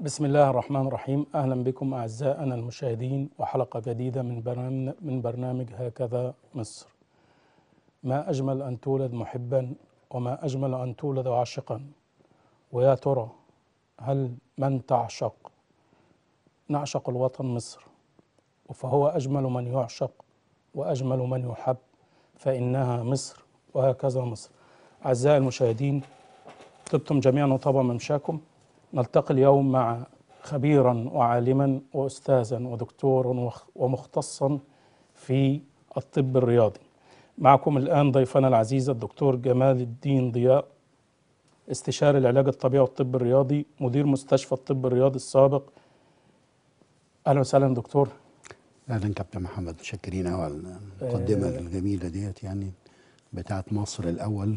بسم الله الرحمن الرحيم. أهلا بكم أعزائنا المشاهدين وحلقة جديدة من برنامج, من برنامج هكذا مصر. ما أجمل أن تولد محبا وما أجمل أن تولد عاشقا. ويا ترى هل من تعشق؟ نعشق الوطن مصر. فهو أجمل من يعشق وأجمل من يحب فإنها مصر وهكذا مصر. أعزائي المشاهدين طبتم جميعا وطاب ممشاكم. نلتقي اليوم مع خبيرا وعالما واستاذا ودكتورا ومختصا في الطب الرياضي. معكم الآن ضيفنا العزيز الدكتور جمال الدين ضياء استشاري العلاج الطبيعي والطب الرياضي مدير مستشفى الطب الرياضي السابق. أهلا وسهلا دكتور. أهلا كابتن محمد متشكرين قوي على المقدمة آه. الجميلة ديت يعني بتاعت مصر الأول.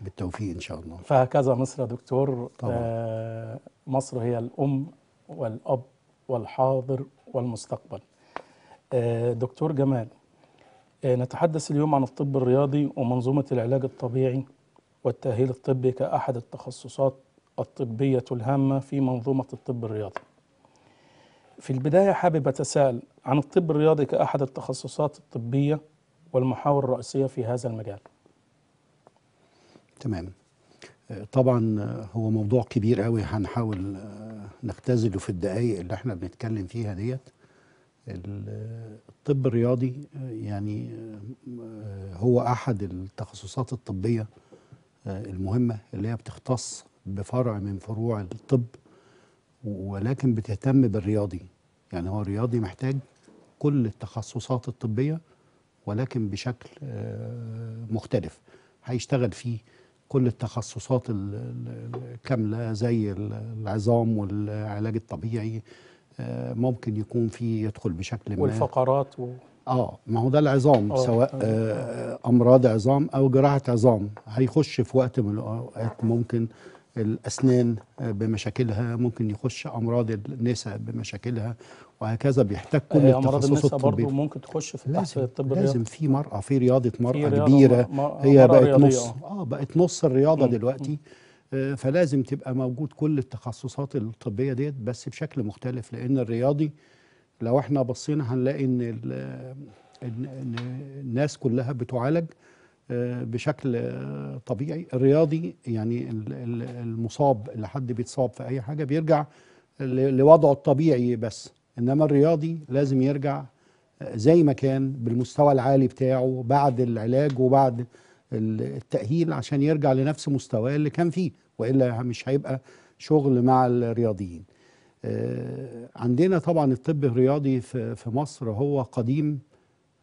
بالتوفيق إن شاء الله. فهكذا مصر يا دكتور. طبعا. آه، مصر هي الأم والأب والحاضر والمستقبل. آه، دكتور جمال آه، نتحدث اليوم عن الطب الرياضي ومنظومة العلاج الطبيعي والتأهيل الطبي كأحد التخصصات الطبية الهامة في منظومة الطب الرياضي. في البداية حابب أتساءل عن الطب الرياضي كأحد التخصصات الطبية والمحاور الرئيسية في هذا المجال. تمام. آه، طبعا آه، هو موضوع كبير قوي هنحاول آه، نختزله في الدقائق اللي إحنا بنتكلم فيها ديت. ال- الطب الرياضي يعني هو أحد التخصصات الطبية المهمة اللي هي بتختص بفرع من فروع الطب ولكن بتهتم بالرياضي. يعني هو الرياضي محتاج كل التخصصات الطبية ولكن بشكل مختلف. هيشتغل فيه كل التخصصات ال- ال- الكاملة زي ال- العظام والعلاج الطبيعي آه، ممكن يكون فيه يدخل بشكل ما والفقرات و... آه ما هو ده العظام آه، سواء تمام. آه أمراض عظام أو جراحة عظام هيخش في وقت من الأوقات ممكن الأسنان آه، بمشاكلها ممكن يخش أمراض النساء بمشاكلها وهكذا بيحتاج كل آه، أمراض التخصصات النساء برضه ممكن تخش في لازم الطب لازم في مرأة في رياضة مرأة كبيرة. م- م- هي بقت رياضية، نص. آه بقت نص الرياضة مم. دلوقتي. آه، فلازم تبقى موجود كل التخصصات الطبية ديت بس بشكل مختلف لأن الرياضي لو إحنا بصينا هنلاقي إن إن الناس كلها بتعالج آه، بشكل طبيعي. الرياضي يعني ال- ال- المصاب اللي حد بيتصاب في أي حاجة بيرجع لوضعه الطبيعي بس. إنما الرياضي لازم يرجع آه، زي ما كان بالمستوى العالي بتاعه بعد العلاج وبعد ال- التأهيل عشان يرجع لنفس مستواه اللي كان فيه وإلا مش هيبقى شغل مع الرياضيين. آه، عندنا طبعا الطب الرياضي في مصر هو قديم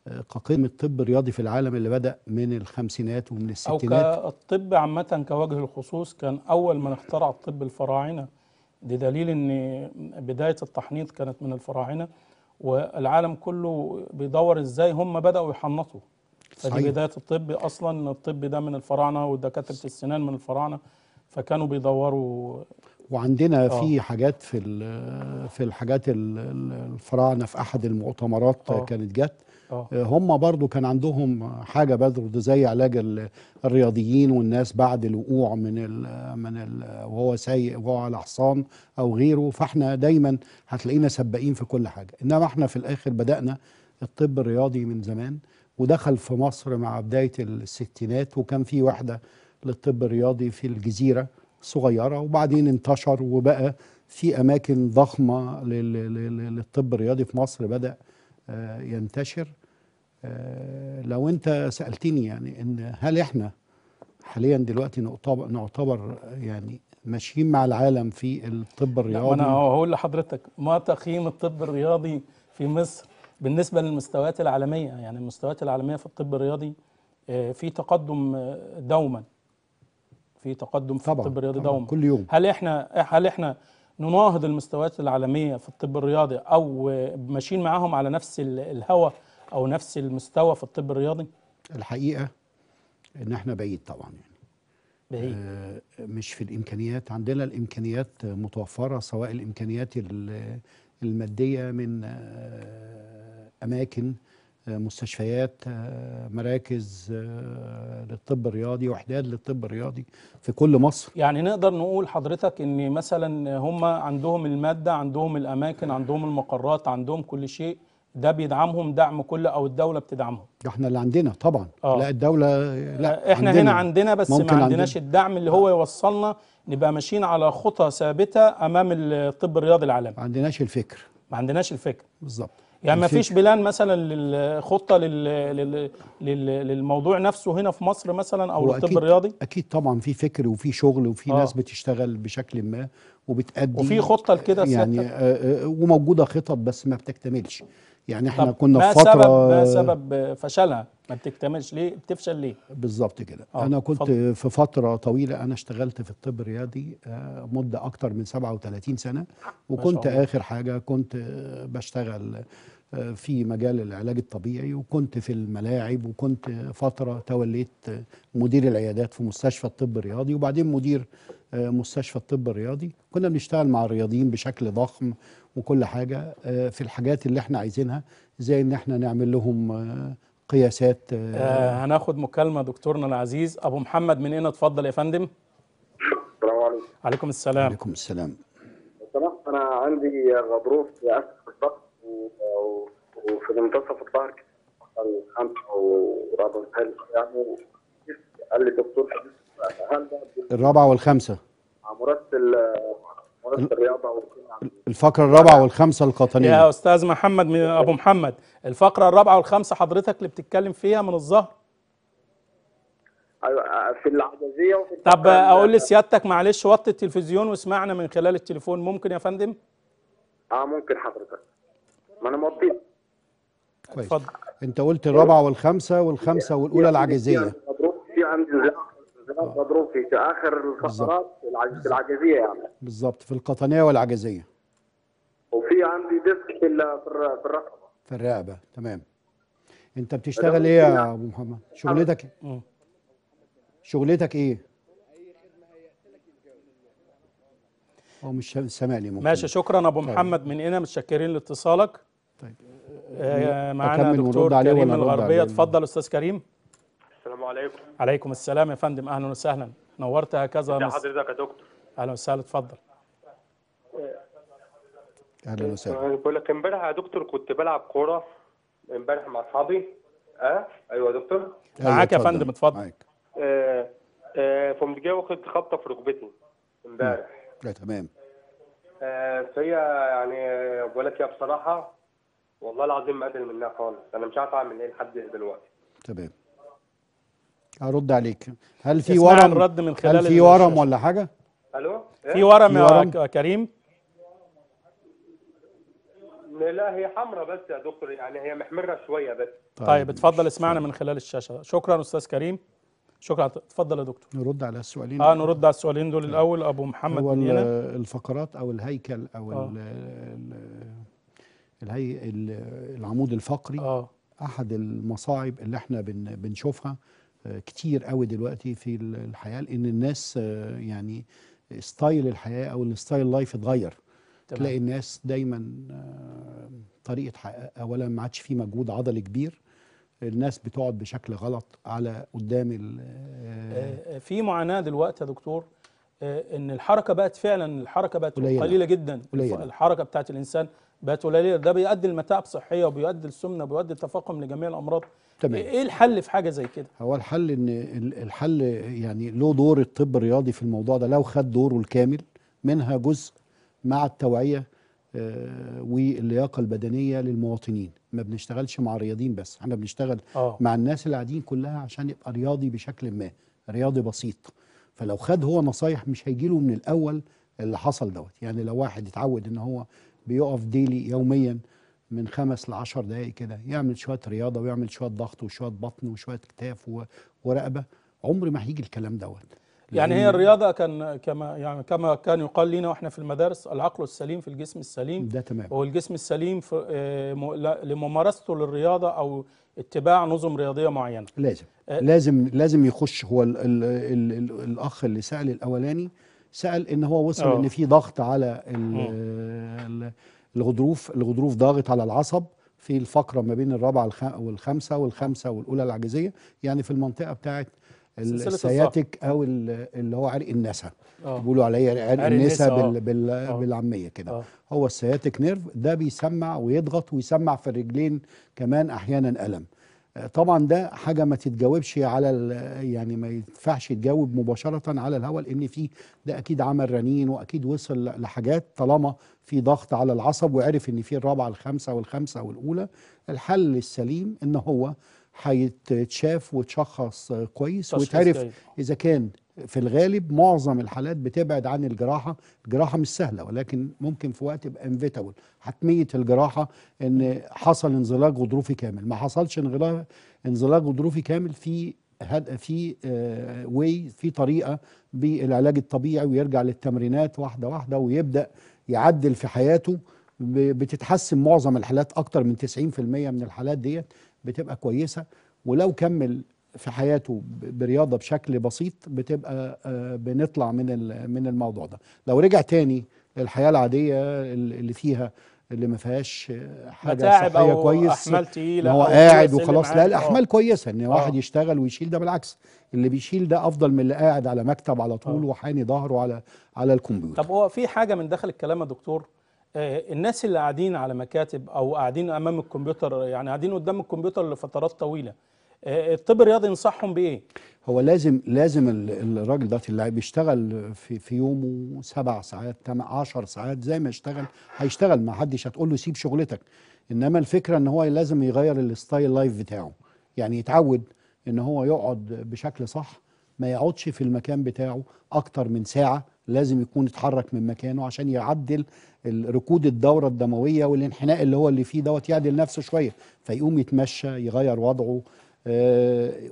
آه، كقيمة الطب الرياضي في العالم اللي بدأ من الخمسينات ومن أو الستينات. كالطب عامة كوجه الخصوص كان أول من اخترع الطب الفراعنة. دي دليل إن بداية التحنيط كانت من الفراعنة والعالم كله بيدور إزاي هم بدأوا يحنطوا فدي صحيح. بداية الطب أصلا الطب ده من الفراعنة ودكاتره السنان من الفراعنة فكانوا بيدوروا وعندنا آه. في حاجات في في الحاجات ال- ال- الفراعنة في أحد المؤتمرات آه. كانت جت. آه. هم برضو كان عندهم حاجة برضو زي علاج ال- الرياضيين والناس بعد الوقوع من ال من ال وهو سايق وهو على حصان أو غيره. فإحنا دايما هتلاقينا سباقين في كل حاجة. إنما إحنا في الآخر بدأنا الطب الرياضي من زمان ودخل في مصر مع بداية الستينات وكان في وحدة للطب الرياضي في الجزيرة. صغيرة وبعدين انتشر وبقى في أماكن ضخمة لل- لل- للطب الرياضي في مصر بدأ آه، ينتشر. آه، لو انت سألتني يعني إن هل إحنا حاليا دلوقتي نعتبر, نعتبر يعني ماشيين مع العالم في الطب ما أنا الرياضي؟ هقول لحضرتك ما تقييم الطب الرياضي في مصر بالنسبة للمستويات العالمية؟ يعني المستويات العالمية في الطب الرياضي آه، في تقدم دوما. في تقدم في طبعا الطب الرياضي طبعا دوما كل يوم. هل إحنا هل إحنا نناهض المستويات العالمية في الطب الرياضي أو ماشيين معاهم على نفس ال- الهوى أو نفس المستوى في الطب الرياضي؟ الحقيقة إن إحنا بعيد طبعا يعني. بعيد. آه، مش في الإمكانيات. عندنا الإمكانيات متوفرة سواء الإمكانيات ال- المادية من آه، أماكن مستشفيات آه، مراكز آه، للطب الرياضي وحدات للطب الرياضي في كل مصر. يعني نقدر نقول حضرتك إن مثلا هم عندهم المادة عندهم الأماكن عندهم المقرات عندهم كل شيء ده بيدعمهم دعم كل أو الدولة بتدعمهم؟ ده إحنا اللي عندنا طبعا. آه. لا الدولة لا إحنا هنا عندنا. بس ما عندناش الدعم اللي هو يوصلنا نبقى ماشيين على خطى ثابتة أمام الطب الرياضي العالمي. ما عندناش الفكر. ما عندناش الفكر. بالظبط. يعني ما. فيش بلان مثلا للخطه لل... لل... لل... للموضوع نفسه هنا في مصر مثلا أو أكيد الرياضي أكيد طبعا في فكر وفي شغل وفي آه. ناس بتشتغل بشكل ما وبتأدي وفي خطة لكده يعني؟ آه، آه، وموجودة خطط بس ما بتكتملش يعني إحنا كنا ما في فترة سبب ما سبب فشلها ما بتكتملش ليه بتفشل ليه بالظبط كده آه، أنا كنت اتفضل. في فترة طويلة أنا اشتغلت في الطب الرياضي آه، مدة أكتر من 37 سنة وكنت. آخر حاجة كنت آه، بشتغل في مجال العلاج الطبيعي وكنت في الملاعب وكنت فترة توليت مدير العيادات في مستشفى الطب الرياضي وبعدين مدير آه، مستشفى الطب الرياضي. كنا بنشتغل مع الرياضيين بشكل ضخم وكل حاجة آه، في الحاجات اللي إحنا عايزينها زي ان إحنا نعمل لهم آه، قياسات آه، هناخد مكالمة دكتورنا العزيز أبو محمد من هنا اتفضل يا فندم. السلام عليكم. عليكم السلام. عليكم السلام. أنا عندي غضروف في وفي منتصف الظهر كده الخمسه ورابع يعني قال لي دكتور الرابعة والخامسه وكده الفقرة الرابعة والخامسة القطنية يا أستاذ محمد من أبو محمد الفقرة الرابعة والخامسه حضرتك اللي بتتكلم فيها من الظهر؟ أيوه في العجزية وفي طب الفقرة أقول لسيادتك معلش وطي التلفزيون واسمعنا من خلال التليفون ممكن يا فندم؟ آه ممكن حضرتك. ما أنا موطي كويس. اتفضل. أنت قلت الرابعة والخامسة والخامسة والأولى العجزية. غضروف في عندي انزلاق غضروفي في آخر الفقرات العجزية يعني. بالظبط في القطنية والعجزية. وفي عندي ديسك في ال- في الر- في الرقبة. في الرقبة تمام. أنت بتشتغل إيه يا أبو محمد؟ شغلتك مم. شغلتك إيه؟ هو مش سامعني ممكن ماشي شكرا أبو محمد. من هنا متشكرين لاتصالك. طيب. آه، معانا دكتور كريم الغربية؟ اتفضل أستاذ كريم. السلام عليكم. عليكم السلام يا فندم. أهلا وسهلا. نورت هكذا ازي مصر حضرتك يا دكتور؟ أهلا وسهلا. اتفضل. أهلا وسهلا. أنا بقول لك امبارح يا دكتور كنت بلعب كورة امبارح مع أصحابي. آه أيوه يا دكتور. معاك يا. فندم، اتفضل. معاك. آه آه فقمت جاي واخد خبطة في ركبتي امبارح. لا تمام. آه فهي يعني بقول لك يا بصراحة والله العظيم ما قادر منها خالص. أنا مش عارف أعمل إيه لحد دلوقتي. تمام. هرد عليك. هل في ورم؟ الرد من خلال هل في ورم. ولا حاجة؟ ألو؟ إيه؟ في ورم يا كريم؟ لا هي حمراء بس يا دكتور. يعني هي محمرة شوية بس. طيب اتفضل اسمعنا من خلال الشاشة. شكرا أستاذ كريم. شكرا. اتفضل يا دكتور. نرد على السؤالين. آه نرد على السؤالين دول الأول. أبو محمد هو الفقرات أو الهيكل أو آه. ال- ال- الهي ال- العمود الفقري آه أحد المصاعب اللي إحنا بن بنشوفها آه، كتير قوي دلوقتي في ال- الحياة لأن الناس آه، يعني style الحياة أو ال style life اتغير. تلاقي الناس دايما آه، طريقة اولا ما عادش في مجهود عضلي كبير الناس بتقعد بشكل غلط على قدام ال- آه، آه، في معاناة دلوقتي يا دكتور آه، إن الحركة بقت فعلا الحركة بقت قليلة. قليلة جدا قليلة. الحركة بتاعت الإنسان بقت قليلة. ده بيؤدي لمتاعب صحية وبيؤدي للسمنة وبيؤدي التفاقم لجميع الأمراض. تمام. إيه الحل في حاجة زي كده؟ هو الحل إن ال- الحل يعني له دور الطب الرياضي في الموضوع ده. لو خد دوره الكامل منها جزء مع التوعية آه، واللياقة البدنية للمواطنين. ما بنشتغلش مع الرياضيين بس. إحنا بنشتغل آه. مع الناس اللي قاعدين كلها عشان يبقى رياضي بشكل ما. رياضي بسيط. فلو خد هو نصايح مش هيجيله من الأول اللي حصل دوت. يعني لو واحد اتعود إن هو بيقف ديلي يوميا من خمس لعشر دقايق كده يعمل شوية رياضة ويعمل شوية ضغط وشوية بطن وشوية كتاف ورقبة. عمر ما هيجي الكلام دوت. يعني هي الرياضة كان كما يعني كما كان يقال لنا وإحنا في المدارس العقل السليم في الجسم السليم. ده تمام. والجسم السليم في آه، لممارسته للرياضة أو اتباع نظم رياضية معينة. لازم. آه. لازم لازم يخش هو ال ال ال ال الأخ اللي سأل الأولاني سأل إن هو وصل آه. إن في ضغط على ال- ال- الغضروف الغضروف ضاغط على العصب في الفقرة ما بين الرابعة الخ- والخامسه والخامسه والأولى العجزيه يعني في المنطقة بتاعت السياتيك أو ال- اللي هو عرق النسا آه بيقولوا عليه عرق النسا آه. بال بال آه. بالعامية كده هو السياتيك نيرف ده بيسمع ويضغط ويسمع في الرجلين كمان أحيانا ألم آه، طبعا ده حاجة ما تتجاوبش على يعني ما ينفعش يتجاوب مباشرة على الهواء لأن في ده أكيد عمل رنين وأكيد وصل لحاجات طالما في ضغط على العصب وعرف إن في الرابعة الخامسه والخامسة والأولى الحل السليم إن هو هيتشاف وتشخص كويس جيد. إذا كان في الغالب معظم الحالات بتبعد عن الجراحة. الجراحة مش سهلة ولكن ممكن في وقت يبقى انفيتابل حتميه الجراحة إن حصل انزلاق غضروفي كامل. ما حصلش انزلاق غضروفي كامل في في آه واي في طريقة بالعلاج الطبيعي ويرجع للتمرينات واحدة واحدة ويبدأ يعدل في حياته. بتتحسن معظم الحالات أكتر من 90% من الحالات ديت بتبقى كويسة. ولو كمل في حياته برياضة بشكل بسيط بتبقى آه، بنطلع من من الموضوع ده لو رجع تاني للحياة العادية ال- اللي فيها اللي ما فيهاش آه، حاجة صحيه أو كويس أحمال تقيلة هو أو قاعد وخلاص. لا. الاحمال كويسة إن واحد آه. يشتغل ويشيل ده بالعكس اللي بيشيل ده أفضل من اللي قاعد على مكتب على طول آه. وحاني ظهره على على الكمبيوتر طب هو في حاجة من داخل الكلام يا دكتور آه، الناس اللي قاعدين على مكاتب أو قاعدين أمام الكمبيوتر يعني قاعدين قدام الكمبيوتر لفترات طويلة الطب الرياضي ينصحهم بإيه؟ هو لازم لازم ال- الراجل ده اللي بيشتغل في في يومه سبع ساعات تمن 10 ساعات زي ما يشتغل هيشتغل ما حدش هتقول له سيب شغلتك إنما الفكرة إن هو لازم يغير ال style life بتاعه يعني يتعود إن هو يقعد بشكل صح ما يقعدش في المكان بتاعه أكتر من ساعة لازم يكون اتحرك من مكانه عشان يعدل ركود الدورة الدموية والانحناء اللي هو اللي فيه دوت يعدل نفسه شوية فيقوم يتمشى يغير وضعه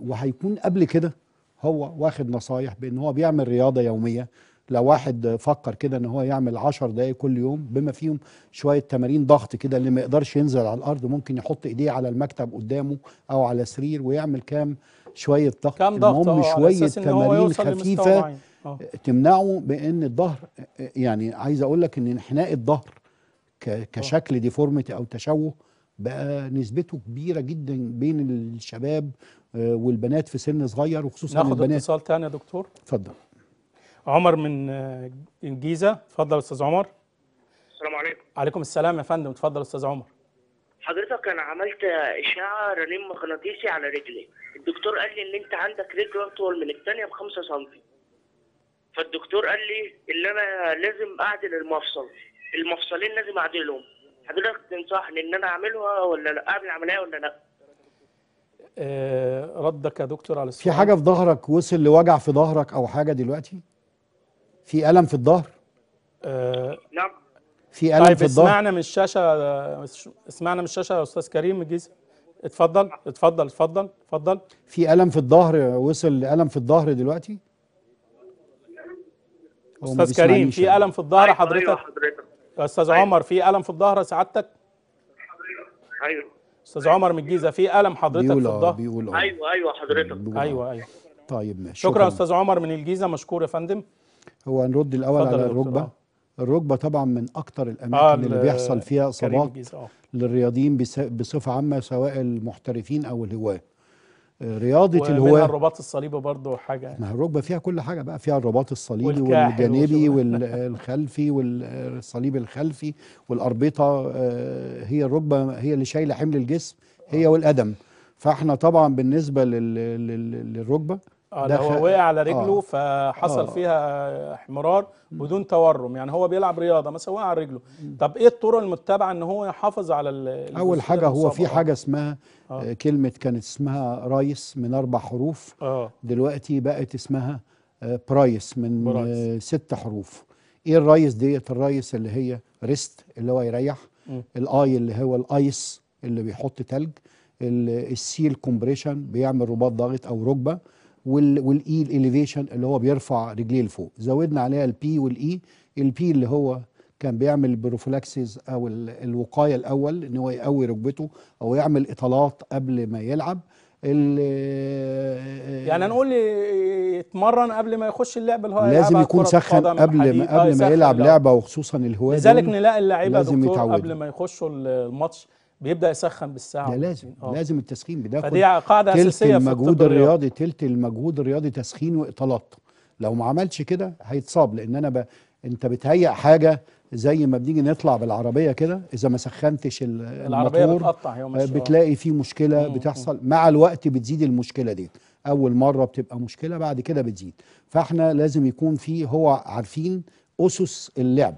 وهيكون قبل كده هو واخد نصايح بأن هو بيعمل رياضة يومية. لو واحد فكر كده إن هو يعمل 10 دقايق كل يوم بما فيهم شوية تمارين ضغط كده اللي ما يقدرش ينزل على الأرض ممكن يحط إيديه على المكتب قدامه أو على سرير ويعمل كام شوية ضغط. كام ضغط؟ المهم آه شوية تمارين خفيفة آه. تمنعه بأن الظهر يعني عايز أقول لك إن انحناء الظهر كشكل ديفورميتي أو تشوه بقى نسبته كبيرة جدا بين الشباب آه، والبنات في سن صغير وخصوصا ناخد البنات. اتصال تاني يا دكتور. اتفضل. عمر من آه، الجيزه اتفضل يا أستاذ عمر. السلام عليكم. عليكم السلام يا فندم. اتفضل يا أستاذ عمر. حضرتك أنا عملت اشعه رنين مغناطيسي على رجلي. الدكتور قال لي إن أنت عندك رجل أطول من الثانية بخمسة سم فالدكتور قال لي إن أنا لازم أعدل المفصل. المفصلين لازم أعدلهم. حضرتك تنصحني إن أنا أعملها ولا لأ؟ اعمل عمليه ولا لأ؟ آه، ردك يا دكتور على في السؤال. حاجة في ظهرك وصل لوجع في ظهرك أو حاجة دلوقتي؟ في ألم في الظهر؟ آه، نعم. في ألم طيب في الظهر؟ اسمعنا من الشاشة اسمعنا من الشاشة يا أستاذ كريم من الجيزه اتفضل اتفضل اتفضل اتفضل. في ألم في الظهر وصل لألم في الظهر دلوقتي؟ أستاذ كريم في يعني. ألم في الظهر أيوة، حضرتك؟ أيوه حضرتك. يا أستاذ عمر في ألم في الظهر سعادتك؟ أيوه. أستاذ عمر من الجيزة في ألم حضرتك بيقول في آه الظهر؟ بيقول آه. أيوه أيوه حضرتك. بيقول آه. أيوه أيوه. طيب ماشي. شكرا يا أستاذ عمر من الجيزة مشكور يا فندم. هو هنرد الأول على الركبة. آه. الركبة طبعا من أكتر الأماكن آه اللي ال- بيحصل فيها إصابات للرياضيين بس- بصفة عامة سواء المحترفين أو الهواة. آه، رياضة ومنها الهواة. الرباط الصليبي برضه حاجة. ما الركبة فيها كل حاجة بقى فيها الرباط الصليبي والجانبي. والخلفي والصليب الخلفي والأربطة آه، هي الركبة هي اللي شايلة حمل الجسم هي والقدم. فاحنا طبعا بالنسبة لل- لل- للركبة آه ده هو وقع على رجله آه. فحصل آه. فيها احمرار بدون تورم يعني هو بيلعب رياضة مثلا وقع على رجله طب إيه الطرق المتبعة إن هو يحافظ على ال- أول حاجة هو؟ في حاجة اسمها آه. آه، كلمة كانت اسمها RICE من أربع حروف آه دلوقتي بقت اسمها آه، PRICE من PRICE. آه، ست حروف إيه ال RICE ديت ال RICE اللي هي rest اللي هو يريح. ال I اللي هو ال ice اللي بيحط تلج ال- ال C ال compression بيعمل رباط ضاغط أو ركبة وال E ال elevation اللي هو بيرفع رجليه لفوق. زودنا عليها ال P وال I ال P اللي هو كان بيعمل ال prophylaxis أو ال- الوقاية الأول إن هو يقوي ركبته أو يعمل إطالات قبل ما يلعب. يعني هنقول يتمرن قبل ما يخش اللعبه اللي هو لازم يكون سخن قبل ما آه، قبل ما يسخن يلعب لعبة وخصوصا الهواه لذلك نلاقي اللعيبة دكتور يتعودوا. قبل ما يخشوا الماتش بيبدأ يسخن بالساعة ده لازم آه. لازم التسخين بناخد فدي قاعدة تلت أساسية في المجهود الرياضي. تلت المجهود الرياضي تسخين وإطالات. لو ما عملش كده هيتصاب لأن أنا ب... أنت بتهيأ حاجة زي ما بنيجي نطلع بالعربية كده إذا ما سخنتش ال- العربية بتقطع آه،. بتلاقي في مشكلة مم، بتحصل. مع الوقت بتزيد المشكلة دي. أول مرة بتبقى مشكلة بعد كده بتزيد. فإحنا لازم يكون في هو عارفين أسس اللعب.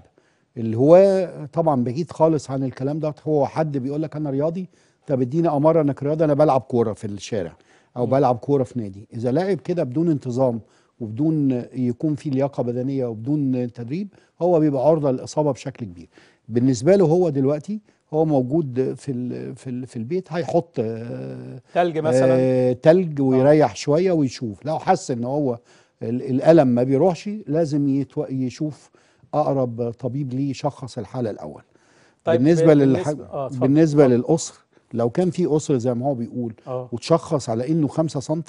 اللي هو طبعا بعيد خالص عن الكلام ده هو حد بيقول لك أنا رياضي؟ طب اديني أمارة انك رياضي أنا بلعب كورة في الشارع أو بلعب كورة في نادي. إذا لعب كده بدون انتظام وبدون يكون في لياقة بدنية وبدون تدريب هو بيبقى عرضة للإصابة بشكل كبير. بالنسبة له هو دلوقتي هو موجود في ال في ال في البيت هيحط آه، تلج مثلا؟ آه تلج ويريح شوية ويشوف. لو حس إن هو ال- الألم ما بيروحش لازم. يشوف أقرب طبيب ليه يشخص الحالة الأول. طيب بالنسبة بالنسبة- للح... آه، بالنسبة اتفضل. للأسر لو كان في أسر زي ما هو بيقول آه. وتشخص على إنه 5 سم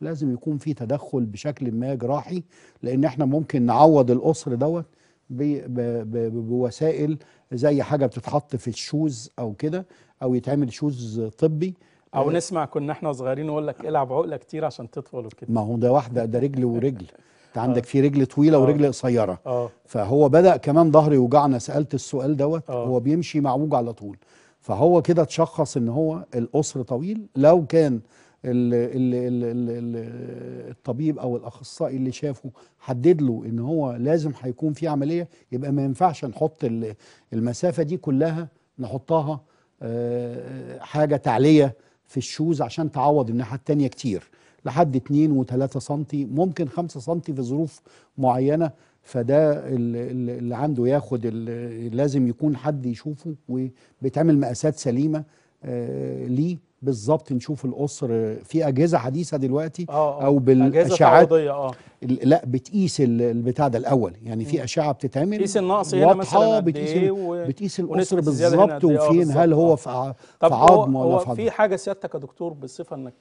لازم يكون في تدخل بشكل ما جراحي لأن إحنا ممكن نعوض الأسر دوت ب- ب- ب- بوسائل زي حاجة بتتحط في الشوز أو كده أو يتعمل شوز طبي. أو آه، نسمع كنا إحنا صغيرين يقول لك إلعب عقلة كتير عشان تطول وكده. ما هو ده واحدة ده رجل ورجل. انت عندك في رجل طويلة آه. ورجل قصيرة. آه. فهو بدأ كمان ظهري يوجعنا سألت السؤال دوت آه. هو بيمشي معوج على طول. فهو كده اتشخص إن هو القصر طويل. لو كان ال ال ال ال ال الطبيب أو الأخصائي اللي شافه حدد له إن هو لازم هيكون في عملية يبقى ما ينفعش نحط ال- المسافة دي كلها نحطها آه، حاجة تعلية في الشوز عشان تعوض الناحية التانية كتير. لحد 2 و3 سم ممكن 5 سم في ظروف معينة فده ال- ال- اللي عنده ياخد ال- لازم يكون حد يشوفه وبيتعمل مقاسات سليمة آه، ليه. بالظبط نشوف القصر في أجهزة حديثة دلوقتي آه آه. أو بالأشعاعات. تعويضيه آه. لا بتقيس ال- البتاع ده الأول. يعني في أشعة بتتعمل قيس النقص هنا مثلا بتقيس ال- و... بتقيس القصر بالظبط إيه؟ آه، وفين هل بالظبط، هو آه. في عظم ولا في في حاجة سيادتك يا دكتور بصفة إنك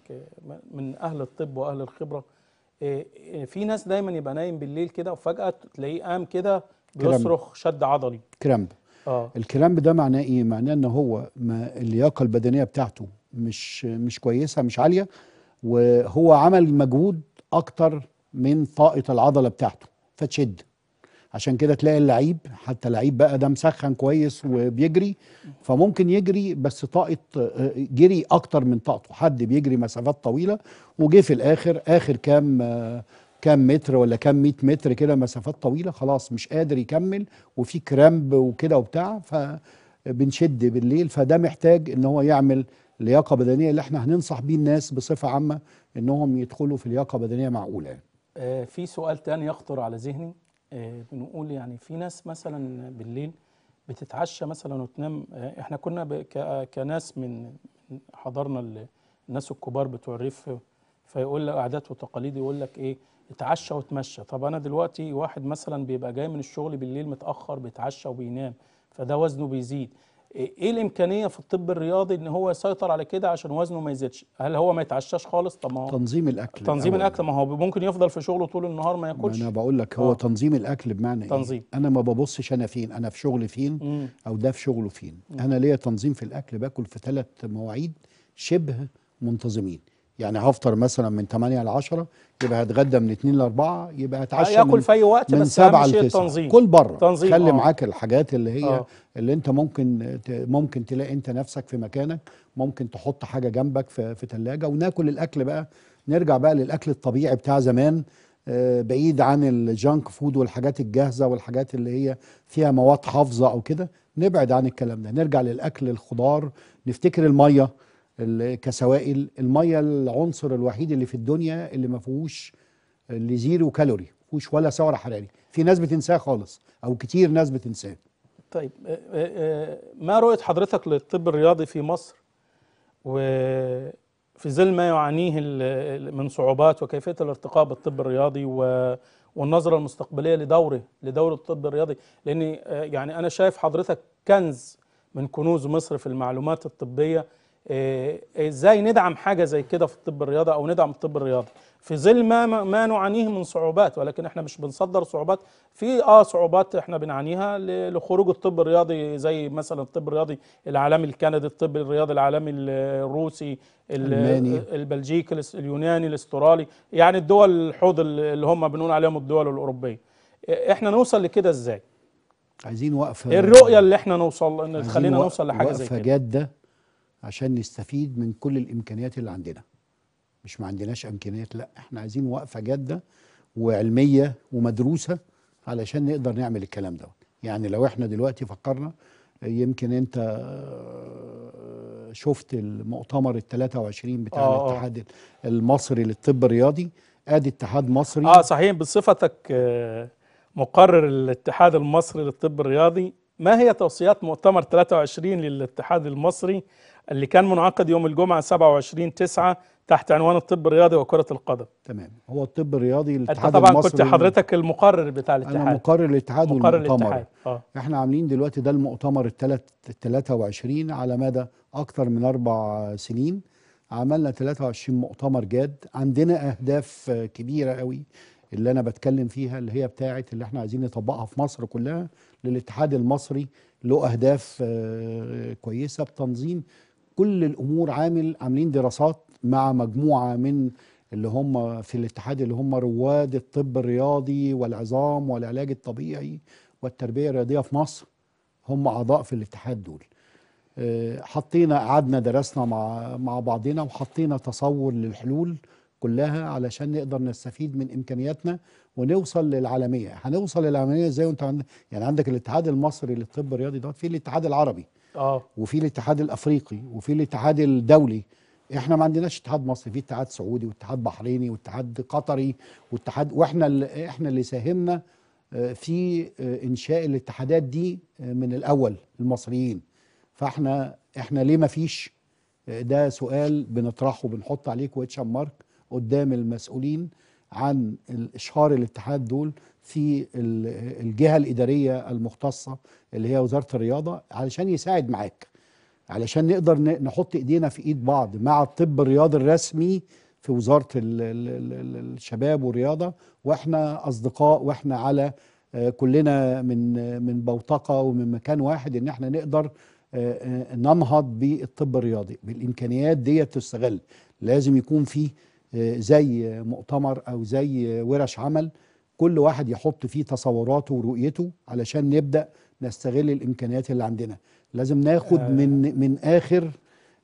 من أهل الطب وأهل الخبرة إيه، إيه، في ناس دايما يبقى نايم بالليل كده وفجأة تلاقيه قام كده. بيصرخ شد عضلي. كرامب آه. الكرامب ده معناه إيه؟ معناه إن هو ما اللياقة البدنية بتاعته مش مش كويسة مش عالية وهو عمل مجهود أكتر من طاقه العضلة بتاعته فتشد. عشان كده تلاقي اللعيب حتى لعيب بقى ده مسخن كويس وبيجري فممكن يجري بس طاقه آه، جري أكتر من طاقته. حد بيجري مسافات طويلة وجه في الآخر آخر كام آه، كام متر ولا كام 100 متر كده مسافات طويلة خلاص مش قادر يكمل وفي كرامب وكده وبتاع فبنشد بالليل فده محتاج إن هو يعمل لياقة بدنية اللي إحنا هننصح بيه الناس بصفة عامة إنهم يدخلوا في لياقة بدنية معقولة. يعني. في سؤال تاني يخطر على ذهني. آه، بنقول يعني في ناس مثلا بالليل بتتعشى مثلا وتنام. آه، إحنا كنا كناس من حضرنا ال- الناس الكبار بتوع الريف فيقول لك عادات وتقاليد يقول لك إيه اتعشى وتمشى طب أنا دلوقتي واحد مثلا بيبقى جاي من الشغل بالليل متأخر بيتعشى وبينام فده وزنه بيزيد. إيه إيه الإمكانية في الطب الرياضي إن هو يسيطر على كده عشان وزنه ما يزيدش؟ هل هو ما يتعشاش خالص؟ طب ما هو تنظيم الأكل. تنظيم الأول. الأكل. ما هو ممكن يفضل في شغله طول النهار ما ما ياكلش أنا بقول لك هو آه. تنظيم الأكل بمعنى تنظيم. إيه أنا ما ببصش أنا فين أنا في شغل فين مم. أو ده في شغله فين. أنا ليا تنظيم في الأكل باكل في ثلاث مواعيد شبه منتظمين. يعني هفطر مثلا من 8 ل 10 يبقى هتغدى من 2 ل 4 يبقى هتعشى ياكل من في أي وقت من بس اهم 7 شيء ل 9 التنظيم. كل بره. تنظيم، خلي آه. معاك الحاجات اللي هي آه. اللي انت ممكن ممكن تلاقي انت نفسك في مكانك ممكن تحط حاجة جنبك في في ثلاجه وناكل الأكل بقى. نرجع بقى للأكل الطبيعي بتاع زمان آه، بعيد عن ال junk food والحاجات الجاهزة والحاجات اللي هي فيها مواد حافظة أو كده. نبعد عن الكلام ده. نرجع للأكل الخضار. نفتكر المية. ال- كسوائل المية العنصر الوحيد اللي في الدنيا اللي ما فيهوش اللي zero calorie ما فيهوش ولا سعر حراري في ناس بتنساه خالص أو كتير ناس بتنساه. طيب آه، آه، آه، ما رؤية حضرتك للطب الرياضي في مصر؟ وفي ظل ما يعانيه من صعوبات وكيفية الارتقاء بالطب الرياضي و- والنظرة المستقبلية لدوره لدور الطب الرياضي؟ لأني آه، يعني أنا شايف حضرتك كنز من كنوز مصر في المعلومات الطبية. آه، إزاي ندعم حاجة زي كده في الطب الرياضي أو ندعم الطب الرياضي في ظل ما ما نعانيه من صعوبات ولكن إحنا مش بنصدر صعوبات. في آه صعوبات إحنا بنعانيها لخروج الطب الرياضي زي مثلا الطب الرياضي العالمي الكندي الطب الرياضي العالمي ال- الروسي. البلجيكي اليوناني الأسترالي. يعني الدول الحوض اللي هم بنقول عليهم الدول الأوروبية. إحنا نوصل لكده إزاي؟ عايزين وقفة. الرؤية اللي إحنا نوصل تخلينا نوصل لحاجة زي وقفة كده. جادة. عشان نستفيد من كل الإمكانيات اللي عندنا. مش ما عندناش إمكانيات لا إحنا عايزين وقفة جادة وعلمية ومدروسة علشان نقدر نعمل الكلام ده يعني لو إحنا دلوقتي فكرنا يمكن أنت آه، شفت المؤتمر ال 23 بتاع آه،. الاتحاد المصري للطب الرياضي؟ آدي اتحاد مصري. آه صحيح بصفتك آه، مقرر الاتحاد المصري للطب الرياضي ما هي توصيات مؤتمر 23 للاتحاد المصري اللي كان منعقد يوم الجمعة 27 9 تحت عنوان الطب الرياضي وكرة القدم؟ تمام. هو الطب الرياضي الاتحاد طبعا المصري كنت حضرتك المقرر بتاع الاتحاد. مقرر الاتحاد مقرر والمؤتمر الاتحاد. آه. إحنا عاملين دلوقتي ده المؤتمر التلات 23 على مدى أكتر من أربع سنين. عملنا 23 مؤتمر جاد. عندنا أهداف آه، كبيرة قوي. اللي أنا بتكلم فيها اللي هي بتاعه اللي إحنا عايزين نطبقها في مصر كلها للاتحاد المصري له أهداف آه، كويسة بتنظيم. كل الأمور عامل عاملين دراسات مع مجموعة من اللي هم في الاتحاد اللي هم رواد الطب الرياضي والعظام والعلاج الطبيعي والتربية الرياضية في مصر. هم أعضاء في الاتحاد دول. آه، حطينا قعدنا درسنا مع مع بعضنا وحطينا تصور للحلول كلها علشان نقدر نستفيد من إمكانياتنا ونوصل للعالمية. هنوصل للعالمية إزاي وأنت عندك يعني عندك الاتحاد المصري للطب الرياضي ده في الاتحاد العربي آه. وفي الاتحاد الأفريقي وفي الاتحاد الدولي. إحنا ما عندناش اتحاد مصري في اتحاد سعودي واتحاد بحريني واتحاد قطري واتحاد وإحنا اللي إحنا اللي ساهمنا آه، في آه، إنشاء الاتحادات دي آه، من الأول المصريين. فإحنا إحنا ليه ما فيش؟ ده سؤال بنطرحه بنحط عليه كويتشن مارك قدام المسؤولين عن اشهار الاتحاد دول في ال- الجهة الإدارية المختصة اللي هي وزارة الرياضة علشان يساعد معاك علشان نقدر نحط إيدينا في إيد بعض مع الطب الرياضي الرسمي في وزارة ال ال ال ال الشباب والرياضة وإحنا أصدقاء وإحنا على آه، كلنا من من بوتقة ومن مكان واحد إن إحنا نقدر آه، آه، ننهض بالطب الرياضي. بالإمكانيات دي تستغل. لازم يكون في آه، زي مؤتمر أو زي ورش عمل كل واحد يحط فيه تصوراته ورؤيته علشان نبدأ نستغل الإمكانيات اللي عندنا. لازم ناخد آه. من من آخر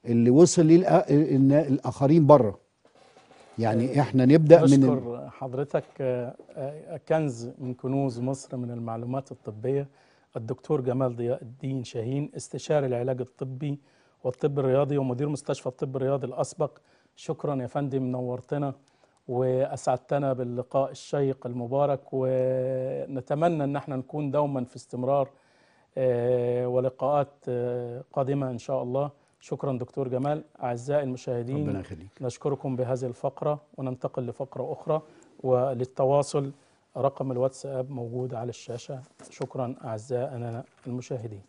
اللي وصل ليه النا- الآخرين بره. يعني إحنا نبدأ من نشكر حضرتك آه، آه، كنز من كنوز مصر من المعلومات الطبية الدكتور جمال ضياء الدين شاهين استشاري العلاج الطبي والطب الرياضي ومدير مستشفى الطب الرياضي الأسبق شكرا يا فندم نورتنا وأسعدتنا باللقاء الشيق المبارك ونتمنى أن إحنا نكون دوما في استمرار آه، ولقاءات آه، قادمة إن شاء الله. شكرا دكتور جمال. أعزائي المشاهدين ربنا يخليك. نشكركم بهذه الفقرة وننتقل لفقرة أخرى وللتواصل. رقم الواتساب موجود على الشاشة. شكرا أعزائنا المشاهدين.